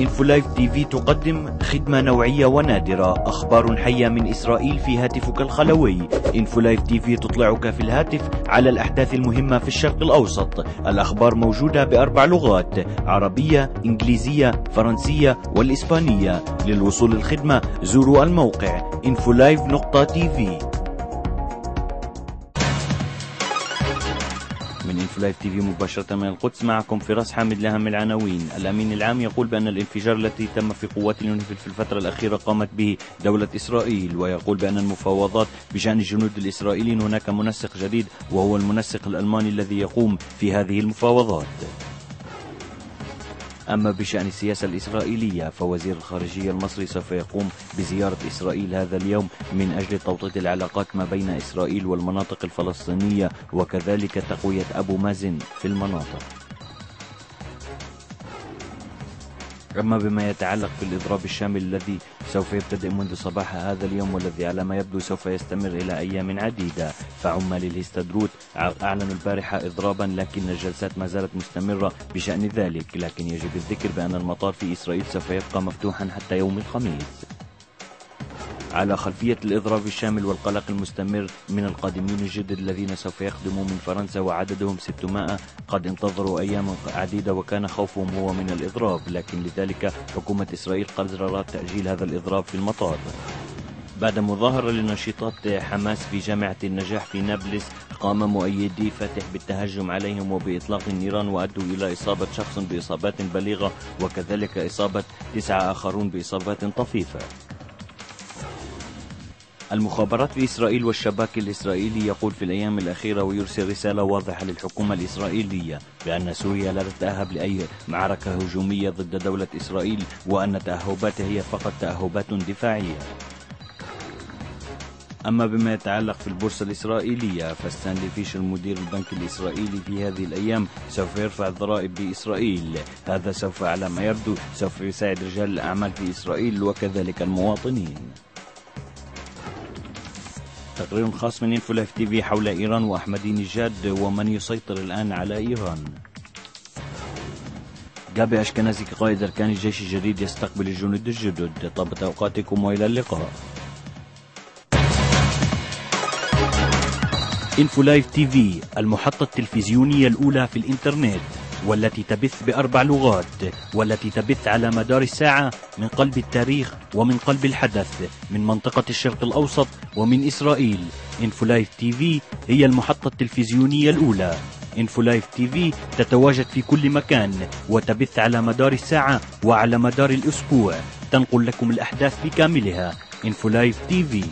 انفولايف TV تقدم خدمة نوعية ونادرة. أخبار حية من إسرائيل في هاتفك الخلوي. انفولايف TV تطلعك في الهاتف على الأحداث المهمة في الشرق الأوسط. الأخبار موجودة بأربع لغات عربية إنجليزية فرنسية والإسبانية. للوصول للخدمة زوروا الموقع انفولايف نقطة TV من انفولايف TV مباشرة من القدس معكم فراس حامد لأهم العناوين. الأمين العام يقول بأن الانفجار الذي تم في قوات اليونيفيل في الفترة الأخيرة قامت به دولة إسرائيل ويقول بأن المفاوضات بشأن الجنود الإسرائيليين هناك منسق جديد وهو المنسق الألماني الذي يقوم في هذه المفاوضات. أما بشأن السياسة الإسرائيلية فوزير الخارجية المصري سوف يقوم بزيارة إسرائيل هذا اليوم من أجل توطيد العلاقات ما بين إسرائيل والمناطق الفلسطينية وكذلك تقوية أبو مازن في المناطق. أما بما يتعلق في الإضراب الشامل الذي سوف يبتدئ منذ صباح هذا اليوم والذي على ما يبدو سوف يستمر إلى أيام عديدة. فعمال الهستدروت أعلنوا البارحة إضرابا لكن الجلسات ما زالت مستمرة بشأن ذلك لكن يجب الذكر بأن المطار في إسرائيل سوف يبقى مفتوحا حتى يوم الخميس. على خلفية الإضراب الشامل والقلق المستمر من القادمين الجدد الذين سوف يخدموا من فرنسا وعددهم 600 قد انتظروا أيام عديدة وكان خوفهم هو من الإضراب لكن لذلك حكومة إسرائيل قررت تأجيل هذا الإضراب في المطار. بعد مظاهرة لنشيطات حماس في جامعة النجاح في نابلس قام مؤيدي فتح بالتهجم عليهم وبإطلاق النيران وأدوا إلى إصابة شخص بإصابات بليغة وكذلك إصابة تسعة آخرون بإصابات طفيفة. المخابرات في إسرائيل والشباك الإسرائيلي يقول في الأيام الأخيرة ويرسل رسالة واضحة للحكومة الإسرائيلية بأن سوريا لا تتأهب لأي معركة هجومية ضد دولة إسرائيل وأن تأهباتها هي فقط تأهبات دفاعية. أما بما يتعلق في البورصة الإسرائيلية فستانلي فيشر المدير البنك الإسرائيلي في هذه الأيام سوف يرفع الضرائب بإسرائيل. هذا سوف على ما يبدو سوف يساعد رجال الأعمال في إسرائيل وكذلك المواطنين. تقرير خاص من انفولايف TV حول إيران واحمدي نجاد ومن يسيطر الآن على إيران. جابي أشكنازي قائد أركان الجيش الجديد يستقبل الجنود الجدد. طابت أوقاتكم وإلى اللقاء. انفولايف TV المحطة التلفزيونية الأولى في الإنترنت. والتي تبث بأربع لغات والتي تبث على مدار الساعة من قلب التاريخ ومن قلب الحدث من منطقة الشرق الأوسط ومن إسرائيل. انفولايف TV هي المحطة التلفزيونية الأولى. انفولايف TV تتواجد في كل مكان وتبث على مدار الساعة وعلى مدار الأسبوع. تنقل لكم الأحداث بكاملها. انفولايف TV